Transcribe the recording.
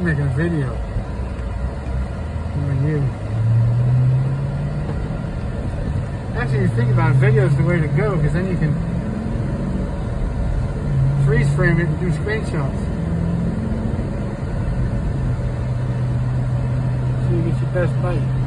I'm making a video. You. Actually, you think about it, video is the way to go because then you can freeze frame it and do screenshots. So you get your best bite.